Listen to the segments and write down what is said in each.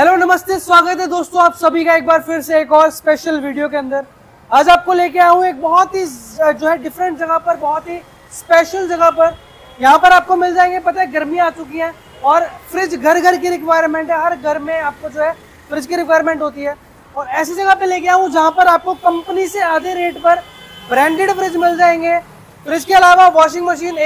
Hello नमस्ते, स्वागत है दोस्तों आप सभी का एक बार फिर से एक और स्पेशल वीडियो के अंदर। आज आपको लेके आया हूँ एक बहुत ही जो है डिफरेंट जगह पर, बहुत ही स्पेशल जगह पर। यहाँ पर आपको मिल जाएँगे, पता है गर्मी आ चुकी है और फ्रिज घर घर की रिक्वायरमेंट है। हर घर में आपको जो है फ्रिज की रिक्वायरमेंट होती है। और ऐसी जगह पे लेके हूँ जहाँ पर आपको कंपनी से आधे रेट पर ब्रांडेड फ्रिज मिल जाएँगे। फ्रिज के अलावा वॉशिंग मशीन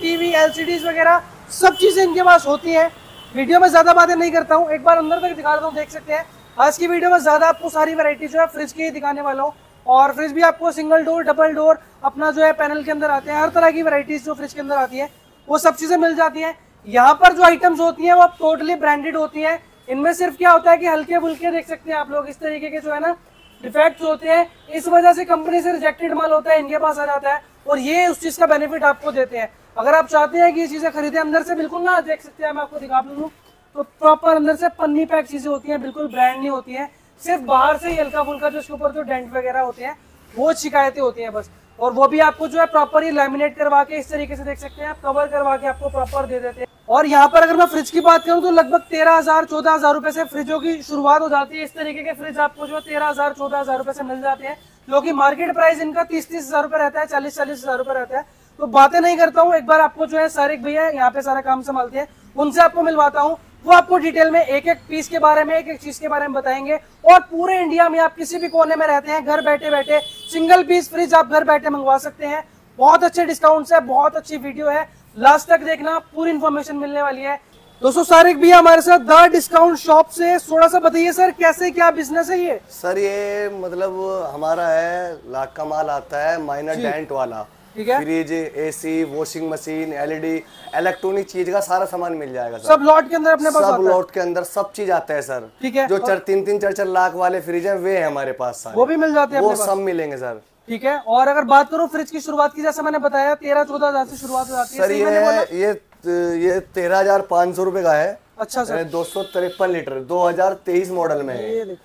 टीवी एलसीडी वगैरह सब चीज़ें इनके पास होती हैं। वीडियो में ज़्यादा बातें नहीं करता हूँ, एक बार अंदर तक दिखा देता हूँ, देख सकते हैं। आज की वीडियो में ज़्यादा आपको सारी वैरायटी जो है फ्रिज की दिखाने वाला हूँ। और फ्रिज भी आपको सिंगल डोर डबल डोर अपना जो है पैनल के अंदर आते हैं, हर तरह की वैरायटीज जो फ्रिज के अंदर आती है, वो सब चीज़ें मिल जाती हैं। यहाँ पर जो आइटम्स होती हैं, वो टोटली ब्रांडेड होती हैं। इनमें सिर्फ़ क्या होता है कि हल्के फुल्के देख सकते हैं आप लोग, इस तरीके के जो है ना डिफेक्ट होते हैं। इस वजह से कंपनी से रिजेक्टेड माल होता है, इनके पास आ जाता है। और ये उस चीज़ का बेनिफिट आपको देते हैं। अगर आप चाहते हैं कि ये चीज़ें खरीदे, अंदर से बिल्कुल ना देख सकते हैं, मैं आपको दिखा दूँ। तो प्रॉपर अंदर से पन्नी पैक चीज़ें होती हैं, बिल्कुल ब्रांड नहीं होती हैं। सिर्फ़ बाहर से ही हल्का फुल्का जो उसके ऊपर जो डेंट वगैरह होते हैं, वो शिकायतें होती हैं बस। और वो भी आपको जो है प्रॉपर ही लैमिनेट करवा के, इस तरीके से देख सकते हैं आप कवर करवा के आपको प्रॉपर दे देते हैं। और यहाँ पर अगर मैं फ्रिज की बात करूँ तो लगभग तेरह हज़ार, चौदह हज़ार रुपए से फ्रिजों की शुरुआत हो जाती है। इस तरीके के फ्रिज आपको जो है तेरह हज़ार, चौदह हज़ार रुपए से मिल जाते हैं, जो कि मार्केट प्राइस इनका तीस तीस हज़ार रुपए रहता है, चालीस चालीस हज़ार रुपए रहता है। तो बातें नहीं करता हूँ एक बार आपको जो है सारे भैया यहाँ पे सारा काम संभालते हैं उनसे आपको मिलवाता हूँ। वो आपको डिटेल में एक एक पीस के बारे में एक एक चीज़ के बारे में बताएँगे। और पूरे इंडिया में आप किसी भी कोने में रहते हैं घर बैठे बैठे सिंगल पीस फ्रिज आप घर बैठे मंगवा सकते हैं। बहुत अच्छे डिस्काउंट है बहुत अच्छी वीडियो है। लास्ट तक देखना पूरी इन्फॉर्मेशन मिलने वाली है। दोस्तों सारिक भी हमारे साथ द डिस्काउंट शॉप से थोड़ा सा बताइए सर कैसे क्या बिज़नेस है ये? सर ये मतलब हमारा है लाख का माल आता है माइनर डेंट वाला। ठीक है? Fridge AC washing machine LED electronic चीज़ का सारा सामान मिल जाएगा सर सब लॉट के अंदर अपने पास सब लॉट के अंदर सब चीज़ आता है सर ठीक है जो चार तीन तीन चार चार लाख वाले फ्रिज है वे है हमारे पास सर वो भी मिल जाते हैं वो सब मिलेंगे सर ठीक है और अगर बात करूँ फ्रिज की शुरुआत की जैसे मैंने बताया तेरह चौदह हज़ार से शुरुआत हो जाती है सर ये ये ये तेरह हज़ार पाँच सौ रूपए का है। अच्छा सर दो सौ तिरपन लीटर दो हज़ार तेईस मॉडल में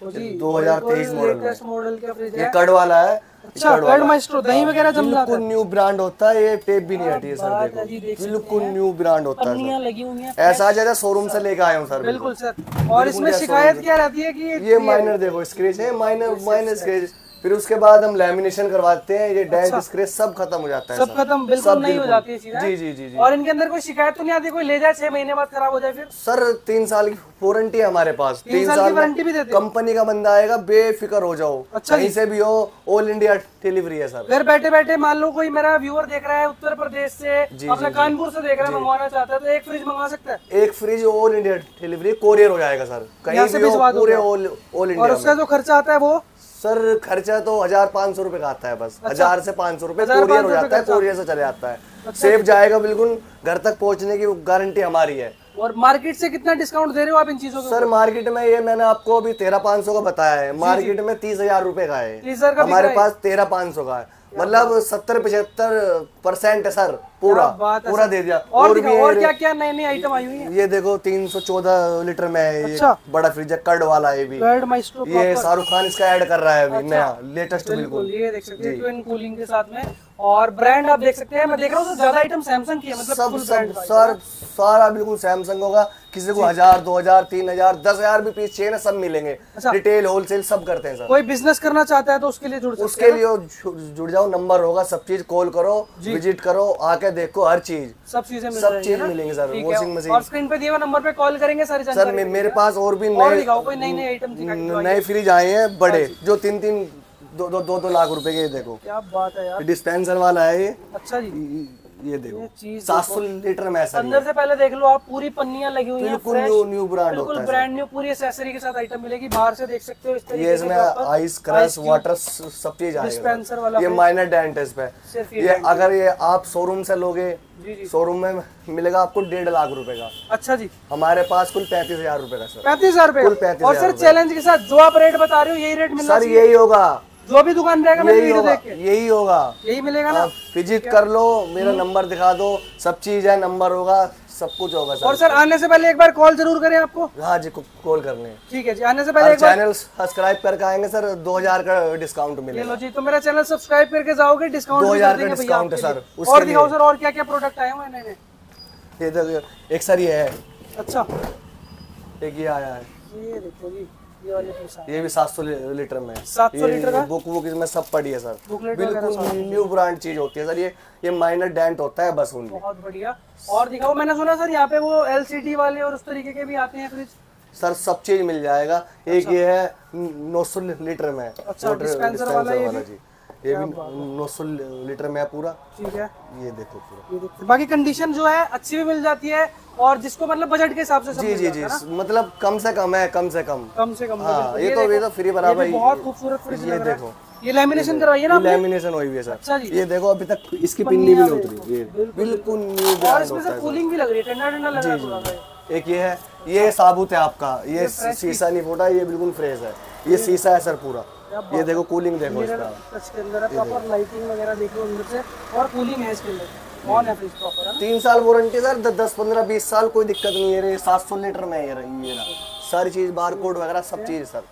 जी दो हज़ार तेईस मॉडल में मॉडल का फ्रिज ये है। कड वाला है अच्छा कर्ड माइस्ट्रो दही वगैरह जम जाता बिल्कुल न्यू ब्रांड होता है ये टेप भी नहीं हटी है सर देखो। बिल्कुल न्यू ब्रांड होता है पन्नियाँ लगी हुई हैं ऐसा जैसा शोरूम से लेकर आया हूँ सर बिल्कुल सर और इसमें शिकायत क्या रहती है कि ये ये माइनर देखो स्क्रेच है माइनर माइनर स्क्रेच फिर उसके बाद हम लेमिनेशन करवाते हैं ये डेंट स्क्रेच सब खत्म हो जाता है सब खत्म बिल्कुल नहीं हो जाती है चीज़ें। जी जी जी जी। और इनके अंदर कोई शिकायत तो नहीं आती कोई ले जाए छह महीने बाद खराब हो जाए फिर? सर तीन साल की वारंटी है हमारे पास। तीन तीन साल की वारंटी भी देते कंपनी का बंदा आएगा बेफिक्र हो जाओ। अच्छा कहीं से भी हो ऑल इंडिया डिलीवरी है सर। घर बैठे बैठे मान लो कोई मेरा व्यूअर देख रहा है उत्तर प्रदेश से अपने कानपुर से देख रहा है मंगवाना चाहता है तो एक फ्रिज मंगवा सकता है? एक fridge all India delivery courier हो जाएगा सर। कहीं से पूरे ऑल ऑल और इंडिया उसका जो खर्चा आता है वो? सर खर्चा तो हज़ार पाँच सौ रुपये का आता है बस। अच्छा। हज़ार से पाँच सौ हज़ार कोरियर हो जाता है कोरियर से चले जाता है। सेफ़ जाएगा बिल्कुल घर तक पहुँचने की गारंटी हमारी है। और मार्केट से कितना डिस्काउंट दे रहे हो आप इन चीज़ों को सर मार्केट में ये मैंने आपको अभी तेरह पाँच सौ का बताया है। मार्केट में तीस हज़ार रूपए का है। 30,000 का बिक हमारे पास तेरह पाँच सौ का है। मतलब सत्तर पचहत्तर परसेंट है सर। पूरा पूरा दे दिया। और और ये- क्या क्या नई नई आइटम आई हुई है? ये देखो तीन सौ चौदह लीटर में है ये अच्छा। बड़ा फ्रिज है कर्ड वाला है भी। कर्ड माइस्ट्रो ये शाहरुख खान इसका ऐड कर रहा है अभी अच्छा? नया लेटेस्ट बिल्कुल ये देख सकते हैं कूलिंग के साथ में। और ब्रांड आप देख सकते हैं मैं देख रहा हूँ ज़्यादा आइटम सैमसंग की है मतलब सब सब सर सारा बिल्कुल सैमसंग होगा। किसी को हज़ार दो हज़ार तीन हज़ार दस हज़ार भी पीस चाहिए ना सब मिलेंगे। अच्छा। रिटेल होलसेल सब करते हैं सर। कोई बिज़नेस करना चाहता है तो उसके लिए जुड़ उसके लिए जुड़ जाओ नंबर होगा सब चीज़ कॉल करो विज़िट करो आके देखो हर चीज़। सब चीज़ें सब चीज़ मिलेंगे सर वॉशिंग मशीन और स्क्रीन पे दिए हुए नंबर पे कॉल करेंगे सारी सर मेरे पास और भी नए नए फ्रिज आए हैं बड़े जो। तीन तीन दो दो दो, दो लाख रुपए के देखो। क्या बात है यार। डिस्पेंसर वाला है ये। अच्छा जी। ये देखो। सात सौ लीटर में ऐसा अंदर से पहले देख लो आप पूरी पन्नियाँ लगी हुई हैं बिल्कुल न्यू न्यू ब्रांड बिल्कुल ब्रांड न्यू पूरी एसेसरी के साथ आइटम मिलेगी। बाहर से देख सकते हो इस ये तरीके इसमें आइस क्रश वाटर सब चीज़ डिस्पेंसर वाला ये माइनर डेंट है इस पे। ये ये अगर ये आप शोरूम से लोगे शोरूम में मिलेगा आपको डेढ़ लाख रुपए का। अच्छा जी। हमारे पास कुल पैंतीस हज़ार रुपए का सर पैंतीस हज़ार रुपए और सर चैलेंज के। साथ जो आप रेट बता रहे हो यही रेट मिलना सर यही होगा। जो भी दुकान रहेगा यही वीडियो होगा देख के। यही होगा। यही मिलेगा ना? विज़िट कर लो मेरा नंबर दिखा दो सब चीज़ है नंबर होगा सब कुछ होगा और सर सर आने से पहले एक बार कॉल ज़रूर करें आपको। हाँ जी कॉल करने ठीक है जी आने से पहले एक चैनल सब्सक्राइब करके आएँगे सर 2000 का डिस्काउंट मिलेगा। लो जी तो मेरा चैनल सब्सक्राइब करके जाओगे डिस्काउंट भी 2000 का डिस्काउंट है सर, और दिखाओ सर और क्या क्या प्रोडक्ट आए हुए नए ये एक सर ये है। अच्छा। एक ये आया है। ये देखो जी। ये भी सात सौ लीटर में। सात सौ लीटर का? बुक बुक इसमें सब पड़ी है सर। बिल्कुल न्यू ब्रांड चीज़ होती है सर। ये ये माइनर डेंट होता है बस उनमें बहुत बढ़िया। और दिखाओ मैंने सुना सर यहाँ पे वो एलसीडी वाले और उस तरीके के भी आते हैं फ्रिज? सर सब चीज़ मिल जाएगा। एक ये है 900 लीटर में। अच्छा, डिस्पेंसर वाला, वाला ये भी? जी। ये भी 900 लीटर में है पूरा। ठीक है। ये देखो पूरा। बाकी कंडीशन जो है अच्छी भी मिल जाती है और जिसको मतलब बजट के हिसाब से जी जी जी। मतलब कम से कम है कम से कम। कम से कम। हाँ। ये तो ये तो फ्री बराबर ये भी बहुत खूबसूरत ये देखो। ये लेमिनेशन करवाइए ना? लैमिनेशन हुई हुई है अच्छा सर जी। ये देखो अभी तक इसकी पिन्नी भी नहीं उतरी। ये बिल्कुल। न्यू और इसमें से कूलिंग भी लग रही है ठंडा ठंडा लग रहा है एक ये है ये साबुत है आपका। ये शीशा नहीं फूटा ये बिल्कुल फ्रेश है। ये शीशा है सर पूरा। ये देखो कूलिंग देखो इसका। टच के अंदर है प्रॉपर लाइटिंग वगैरह देखो अंदर से और कूलिंग है इसके अंदर। ऑन है फ्रिज प्रॉपर तीन साल वारंटी सर दस पंद्रह बीस साल कोई दिक्कत नहीं है ये सात सौ लीटर में है ये सारी चीज़ बार कोड वगैरह सब चीज़ सर।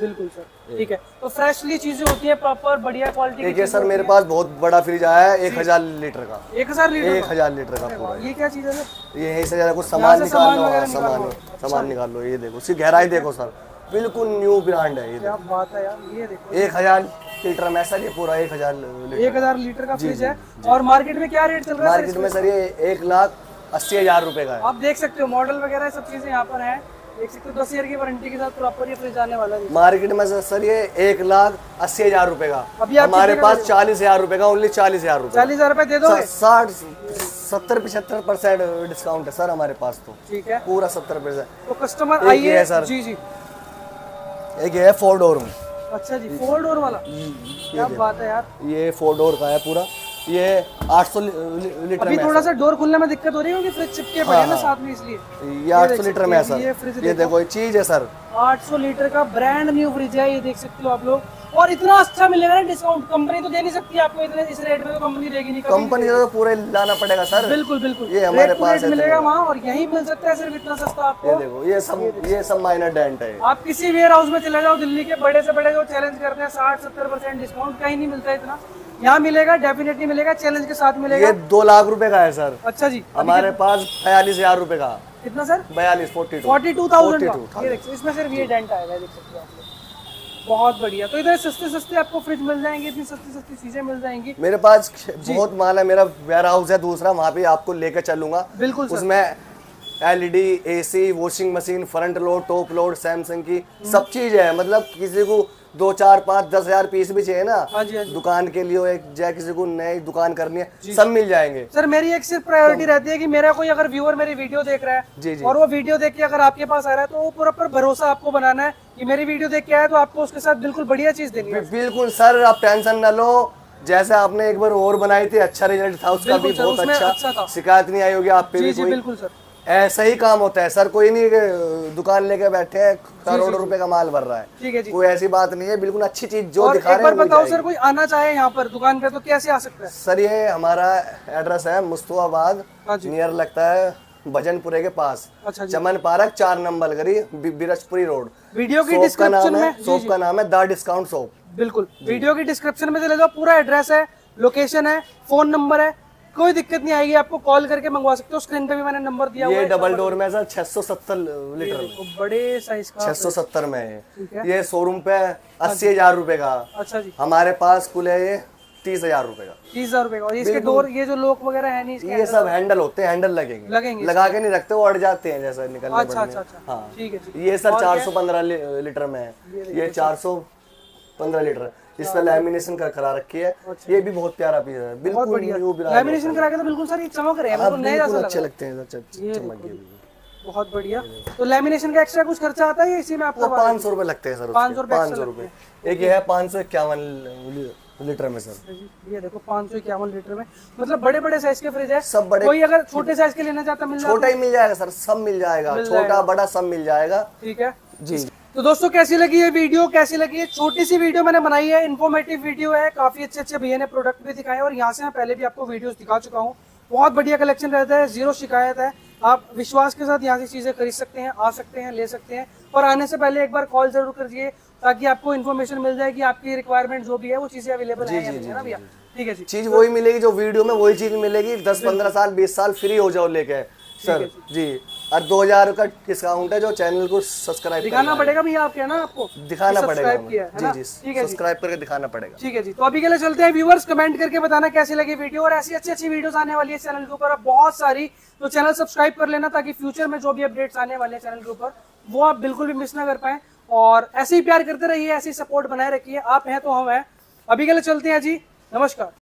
बिल्कुल सर ठीक है। तो फ्रेशली चीज़ें होती है प्रॉपर बढ़िया क्वालिटी देखिए सर मेरे पास बहुत बड़ा फ्रिज आया है एक हज़ार लीटर का। एक हज़ार लीटर एक हज़ार लीटर का पूरा ये क्या चीज़ है सर? ये यहीं से जरा कुछ सामान निकाल लो हाँ, सामान निकालो। सामान निकाल लो ये देखो उसकी गहराई देखो सर। बिल्कुल न्यू ब्रांड है ये क्या बात है यार ये देखो। एक हज़ार लीटर में सर ये पूरा एक हज़ार लीटर एक हज़ार लीटर का फ्रिज है। और मार्केट में क्या रेट चल रहा है मार्केट में सर ये एक लाख अस्सी हज़ार रुपए का है। आप देख सकते हो मॉडल वगैरह सब चीज़ें यहाँ पर है। देख सकते हो दस ईयर की वारंटी के साथ प्रॉपर ये फ्रिज आने वाला है मार्केट में सर सर ये एक लाख अस्सी हज़ार रूपए का। अभी हमारे पास चालीस हज़ार रूपए का ओनली चालीस हज़ार रुपए चालीस हज़ार रुपए दे दोगे? साठ सत्तर पिछहत्तर परसेंट डिस्काउंट है सर हमारे पास तो। ठीक है। पूरा सत्तर परसेंट तो कस्टमर आइए। सर। जी जी। एक ये है फोर डोर में। अच्छा जी फोर डोर वाला? क्या बात है यार। ये फोर डोर का है पूरा। ये 800 लि- लि- लीटर अभी थोड़ा सा डोर खुलने में दिक्कत हो रही है क्योंकि फ्रिज चिपके पड़े हैं ना साथ में इसलिए। ये 800 लीटर में है सर ये ये देखो। ये चीज़ है सर 800 लीटर का ब्रांड न्यू फ्रिज है ये देख सकते हो आप लोग। और इतना अच्छा मिलेगा ना डिस्काउंट कंपनी तो दे नहीं सकती आपको इतने इस रेट में तो कंपनी देगी नहीं कंपनी तो पूरे लाना पड़ेगा सर। बिल्कुल बिल्कुल। ये हमारे पास रेट मिलेगा वहाँ और यही मिल सकता है सिर्फ़ इतना सस्ता आपको। ये देखो ये सब ये सब माइनर डेंट है। आप किसी वेयर हाउस में चले जाओ दिल्ली के बड़े से बड़े जो चैलेंज करते हैं साठ सत्तर परसेंट डिस्काउंट कहीं नहीं मिलता इतना। यहाँ मिलेगा डेफिनेटली मिलेगा चैलेंज के साथ मिलेगा। ये दो लाख रुपए का है सर। अच्छा जी हमारे पास बयालीस हज़ार रुपए का। कितना सर? बयालीस forty two forty two thousand 42,000 का ये देखिए इसमें सिर्फ़ ये डेंट आएगा देख सकते हो बहुत बढ़िया। तो इधर सस्ते सस्ते आपको फ्रिज मिल जाएँगे इतनी सस्ती सस्ती चीज़ें मिल जाएँगी। मेरे पास बहुत माल है मेरा वेयर हाउस है दूसरा वहाँ पे आपको लेकर चलूँगा। बिल्कुल उसमें LED AC washing machine front load top load Samsung की सब चीज़ है। मतलब किसी को दो चार पाँच दस हज़ार पीस भी चाहिए ना? हाँ जी हाँ दुकान के लिए एक या किसी को नई दुकान करनी है सब मिल जाएँगे। सर मेरी एक सिर्फ़ प्रायोरिटी तो, रहती है कि मेरा कोई अगर व्यूअर मेरी वीडियो देख रहा है जी जी। और वो वीडियो देख के अगर आपके पास आ रहा है तो वो पूरा पर भरोसा आपको बनाना है कि मेरी वीडियो देख के आया तो आपको उसके साथ बिल्कुल बढ़िया चीज़ देनी है। बिल्कुल सर आप टेंशन ना लो। जैसे आपने एक बार और बनाई थी अच्छा रिज़ल्ट था उसका भी बहुत अच्छा अच्छा शिकायत नहीं आई होगी आप पे भी बिल्कुल सर। ऐसा ही काम होता है। सर कोई नहीं दुकान लेके बैठे हैं करोड़ों रुपए का माल भर रहा है। ठीक है जी। कोई ऐसी बात नहीं है बिल्कुल अच्छी चीज़ जो दिखा रहे हैं बताओ सर कोई आना चाहे यहाँ पर दुकान पे तो कैसे आ सकता है? सर ये हमारा एड्रेस है मुस्तफाबाद हाँ नियर लगता है भजनपुरे के पास। अच्छा चमन पार्क चार नंबर गली बि- बिरजपुरी रोड। वीडियो की डिस्क्रिप्शन में शॉप का नाम है द डिस्काउंट शॉप। बिल्कुल। वीडियो की डिस्क्रिप्शन में चले जाओ पूरा एड्रेस है लोकेशन है फ़ोन नंबर है कोई दिक्कत नहीं आएगी आपको कॉल करके मंगवा सकते हो। स्क्रीन पे भी मैंने नंबर दिया हुआ ये है डबल डोर में सर 670 लीटर में। बड़े साइज़ का 670 में। है ठीक है। ये शोरूम पे अस्सी हज़ार रूपए का। अच्छा जी। हमारे पास कुल है ये तीस हज़ार रूपए का। तीस हज़ार रुपए का। इसके डोर ये जो लॉक वगैरह है नहीं ये सब हैंडल होते हैं हैंडल लगेंगे। लगेंगे लगा के नहीं रखते वो अड़ जाते हैं जैसे निकलने अच्छा अच्छा अच्छा। हाँ। ठीक है ये सर 415 ली, लीटर में है। ये 415 लीटर इस पर लैमिनेशन कर करा रखी है। ये भी बहुत प्यारा पीस है। बिल्कुल लैमिनेशन करा के तो बिल्कुल सर ये चमक रहे हैं। बिल्कुल नए जैसा अच्छे लगते हैं चमक के है बहुत बढ़िया। तो लैमिनेशन का एक्स्ट्रा कुछ खर्चा आता है इसी में आपका पाँच सौ रुपए लगते हैं सर 500 रुपए पाँच सौ रुपए। एक ये है पाँच सौ इक्यावन लीटर में सर। ये देखो पाँच सौ इक्यावन लीटर में। मतलब बड़े बड़े साइज़ के फ्रिज है। सब बड़े कोई अगर छोटे साइज़ के लेना चाहता मिल जाता छोटा ही। मिल जाएगा सर। सब मिल जाएगा। छोटा बड़ा सब मिल जाएगा। ठीक है। जी तो दोस्तों कैसी लगी ये वीडियो? कैसी लगी है छोटी सी वीडियो मैंने बनाई है इन्फॉर्मेटिव वीडियो है। काफ़ी अच्छे अच्छे भैया ने प्रोडक्ट भी दिखाए और यहाँ से मैं पहले भी आपको वीडियोस दिखा चुका हूँ। बहुत बढ़िया कलेक्शन रहता है ज़ीरो शिकायत है। आप विश्वास के साथ यहाँ से चीज़ें खरीद सकते हैं आ सकते हैं ले सकते हैं। और आने से पहले एक बार कॉल ज़रूर करिए ताकि आपको इन्फॉर्मेशन मिल जाए कि आपकी रिक्वायरमेंट जो भी है वो चीज़ें अवेलेबल है है ना भैया? ठीक है चीज़ वही मिलेगी जो वीडियो में वही चीज़ मिलेगी। दस पंद्रह साल बीस साल फ्री हो जाओ लेके। सर जी। और दो हज़ार का डिस्काउंट है जो चैनल को सब्सक्राइब दिखाना पड़ेगा भैया आपके ना आपको? दिखाना पड़ेगा जी जी सब्सक्राइब करके दिखाना पड़ेगा। ठीक है जी। तो अभी के लिए चलते हैं व्यूवर्स कमेंट करके बताना कैसी लगी वीडियो और ऐसी अच्छी अच्छी वीडियोस आने वाली है चैनल के ऊपर। बहुत सारी तो चैनल सब्सक्राइब कर लेना ताकि फ्यूचर में जो भी अपडेट्स आने वाले हैं चैनल के ऊपर वो आप बिल्कुल भी मिस ना कर पाए। और ऐसे ही प्यार करते रहिए ऐसी सपोर्ट बनाए रखिए। आप हैं तो हम हैं। अभी के लिए चलते हैं जी। नमस्कार।